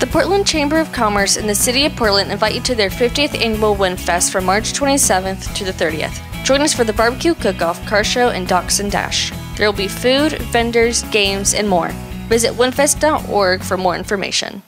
The Portland Chamber of Commerce and the City of Portland invite you to their 50th annual Windfest from March 27th to the 30th. Join us for the barbecue cook-off, car show, and Dachshund Dash. There will be food, vendors, games, and more. Visit windfest.org for more information.